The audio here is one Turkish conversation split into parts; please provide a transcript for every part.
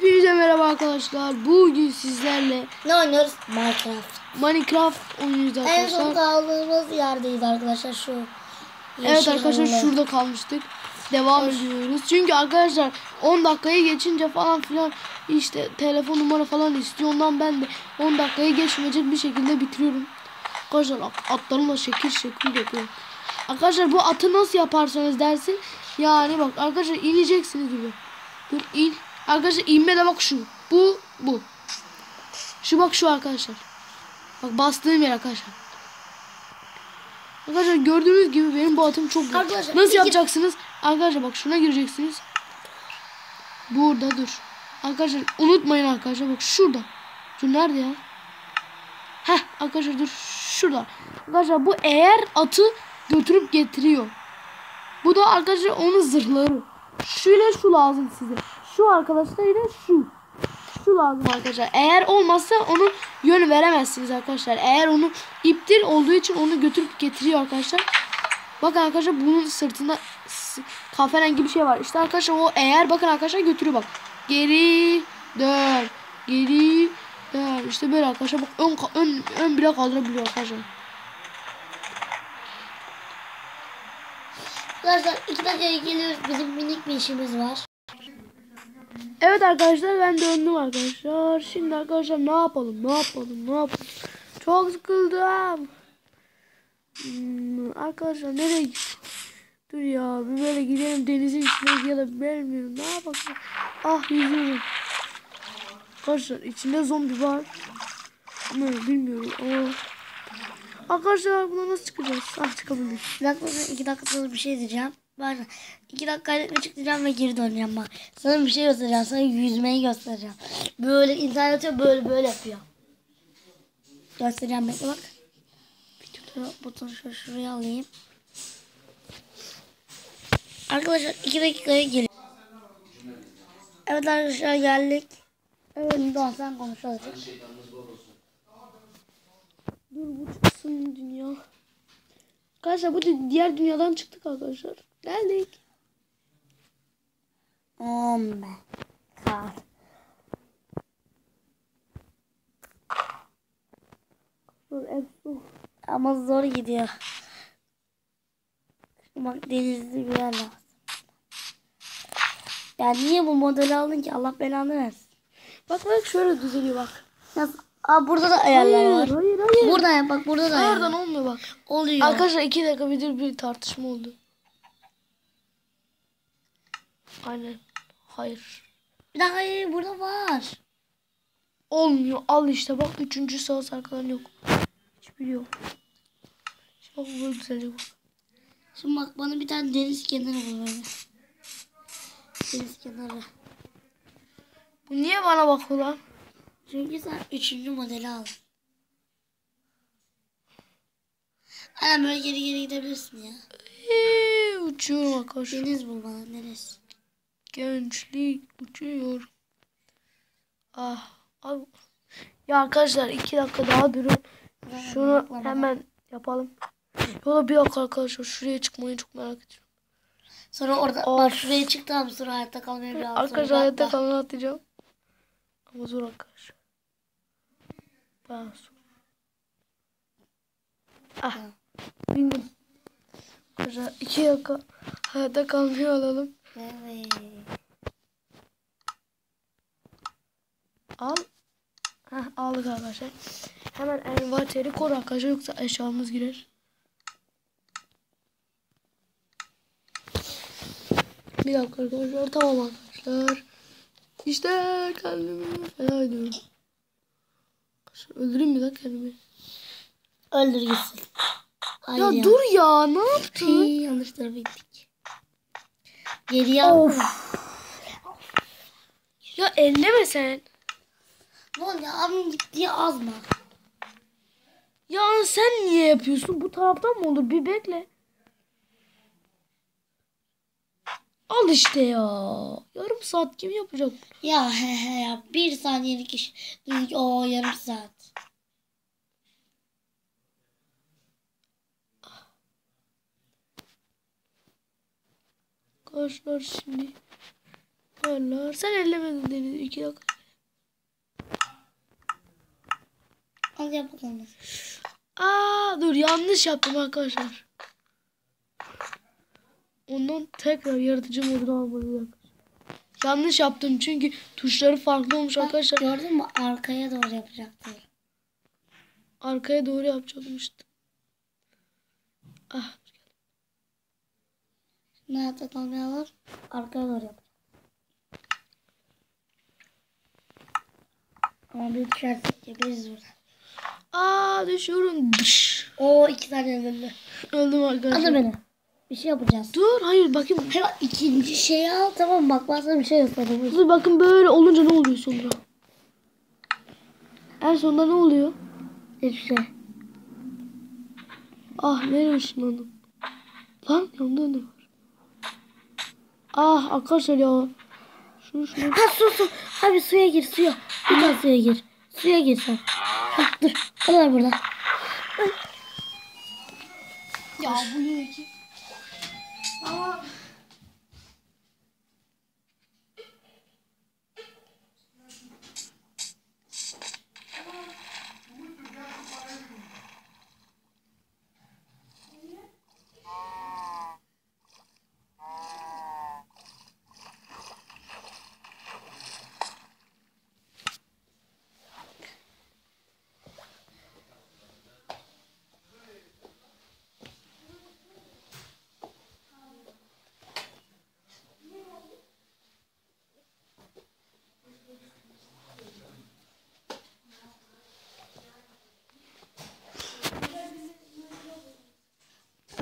Hepinize merhaba arkadaşlar. Bugün sizlerle Ne oynuyoruz? Minecraft. Minecraft oynuyoruz En son arkadaşlar. kaldığımız yerdeyiz arkadaşlar şu. Evet arkadaşlar şurada kalmıştık. Devam ediyoruz. Çünkü arkadaşlar 10 dakikayı geçince falan filan işte telefon numara falan istiyor. Ondan ben de 10 dakikayı geçmeyecek bir şekilde bitiriyorum. Arkadaşlar at- atlarımla şekil şekil yapıyorum. Arkadaşlar bu atı nasıl yaparsanız dersin. Yani bak arkadaşlar ineceksiniz gibi. Dur in. Arkadaşlar inme de bak şu. Bu bu. Şu bak şu arkadaşlar. Bak bastığım yer arkadaşlar. Arkadaşlar gördüğünüz gibi benim bu atım çok güzel. Arkadaşlar, Nasıl yapacaksınız? Arkadaşlar bak şuna gireceksiniz. Burada dur. Arkadaşlar unutmayın arkadaşlar bak şurada. Şu nerede ya? Heh arkadaşlar dur şurada. Arkadaşlar bu eğer atı götürüp getiriyor. Bu da arkadaşlar onun zırhları. Şöyle şu lazım size. Şu arkadaşlar ile şu. Şu lazım arkadaşlar. Eğer olmazsa onu yön veremezsiniz arkadaşlar. Eğer onu iptir olduğu için onu götürüp getiriyor arkadaşlar. Bakın arkadaşlar bunun sırtında kahverengi bir şey var. İşte arkadaşlar o eğer bakın arkadaşlar götürüyor bak. Geri dön. Geri dön. İşte böyle arkadaşlar bak ön, ön, ön bile kaldırabiliyor arkadaşlar. Arkadaşlar iki dakikaya geliyoruz. Bizim minik bir işimiz var. Evet arkadaşlar ben döndüm arkadaşlar. Şimdi arkadaşlar ne yapalım ne yapalım ne yapalım. Çok sıkıldım. Hmm, arkadaşlar nereye git? Dur ya bir böyle gidelim denizin içine da bilmiyorum ne yapalım. Ah yüzüyorum. Arkadaşlar içinde zombi var. Ama bilmiyorum ama. Arkadaşlar buna nasıl çıkacağız? Ah çıkabildik. Bir dakika iki dakika sonra bir şey diyeceğim. Ben iki dakika kaydetme çıkacağım ve geri döneceğim bak. Sana bir şey göstereceğim. Sana yüzmeyi göstereceğim. Böyle internete böyle böyle yapıyor. Göstereceğim bekle bak. Şöyle butonu şöyle şuraya alayım. Arkadaşlar iki dakikaya geliyor. Evet arkadaşlar geldik. Evet Doğan sen konuş azıcık. Dur bu çıksın dünya. Arkadaşlar bu di- diğer dünyadan çıktık arkadaşlar. Geldik. On be. Kar. Ama zor gidiyor. Bak denizli bir yer lazım. Ya niye bu modeli aldın ki? Allah belanı versin. Bak bak şöyle düzeliyor bak. Nasıl? Aa burada da ayarlar Hayır var. hayır hayır. Burada ya bak burada da ayarlar. Oradan olmuyor bak. oluyor. Arkadaşlar iki dakika bir bir tartışma oldu. Aynen. Hayır. Bir dakika hayır burada var. Olmuyor. Al işte bak. Üçüncü sağ arkadan yok. Hiçbiri yok. Şimdi bak böyle düzelecek bak. Şimdi bak bana bir tane deniz kenarı bul böyle. Deniz kenarı. Bu niye bana bakıyor lan? Çünkü sen üçüncü modeli aldın. Aynen böyle geri geri gidebilirsin ya. Eee, uçuyorum arkadaşlar. Deniz bul bana neresi? Gençlik uçuyor. Ah. Abi. Ya arkadaşlar iki dakika daha durun. Şunu hemen yapalım. Yola bir dakika arkadaşlar. Şuraya çıkmayı çok merak ediyorum. Sonra orada Of. bak şuraya çıktım sonra hayatta kalmaya bir Arkadaşlar hayatta kalanı atacağım. Ama zor arkadaşlar. Bayağı zor. Ah. Bindim. Arkadaşlar iki dakika hayatta kalmayı alalım. Evet. Al. Heh, aldık arkadaşlar. Hemen envanteri koru arkadaşlar yoksa eşyamız girer. Bir dakika arkadaşlar tamam arkadaşlar. İşte kendimi feda ediyorum. Öldüreyim mi lan kendimi? Öldür gitsin. Hayır Ya, dur ya ne yaptın? Hii, yanlış tarafa gittik. Geriye al. Ya elleme sen. Ne oldu ya abim gittiği az mı? Ya sen niye yapıyorsun? Bu taraftan mı olur? Bir bekle. Al işte ya. Yarım saat kim yapacak? bunu? Ya he he ya bir saniyelik iş. O yarım saat. Arkadaşlar şimdi Allah sen ellemedin Deniz. iki dakika. Hadi yap bakalım. Aa dur yanlış yaptım arkadaşlar. Ondan tekrar yaratıcı modunu almalıyım. Yanlış yaptım çünkü tuşları farklı olmuş arkadaşlar. Gördün mü? Arkaya doğru yapacaktım. Arkaya doğru yapacaktım işte. Ah Ne yaptık dalgalar? Arkaya doğru yap. Ama bir düşersek geberiz burada. Aa düşüyorum. Oo iki tane öldü. Öldüm arkadaşlar. Hadi beni. Bir şey yapacağız. Dur hayır bakayım. Hemen ikinci şeyi al tamam bak sana bir şey göstereyim. Dur bakın böyle olunca ne oluyor sonra? En sonunda ne oluyor? Hiçbir şey. Ah nereye ışınlandım? Lan yanımda ne var? Ah arkadaşlar ya. Şunu şunu. Ha su su. Abi suya gir suya. Bir daha suya gir. Suya gir sen. Ha, dur. Da var burada. Ya bu yine ki. Aa.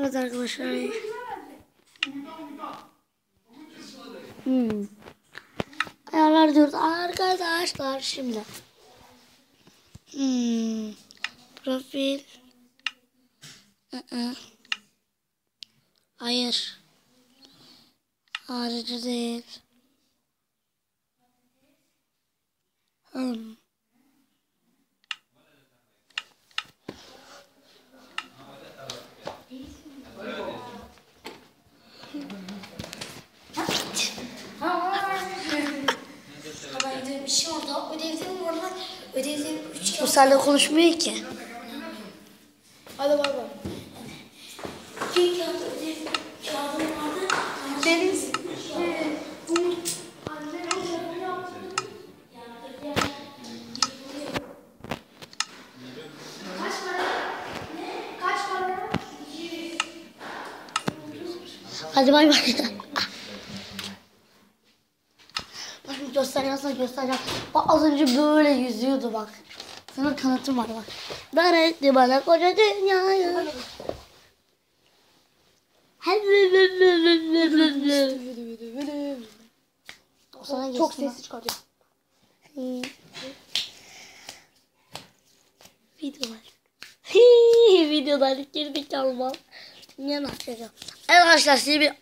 Evet arkadaşlar. Hmm. Ayarlar diyoruz arkadaşlar şimdi. Hmm. Profil. Aa. Hayır. Harici değil. Hmm. Ama ödev bir şey oldu. Ödevlerim var lan. Ödevlerim seninle konuşmuyor ki. Hadi bay. Deniz. Hadi bay bay. Bak şimdi göstereceğim sana göstereceğim. Bak az önce böyle yüzüyordu bak. Sana kanıtım var bak. Dar etti bana koca dünyayı. Sana Çok sesli çıkartıyor. Hmm. Videolar. Hii, Videolar geri kalma. Niye açacağım? Evet arkadaşlar size bir...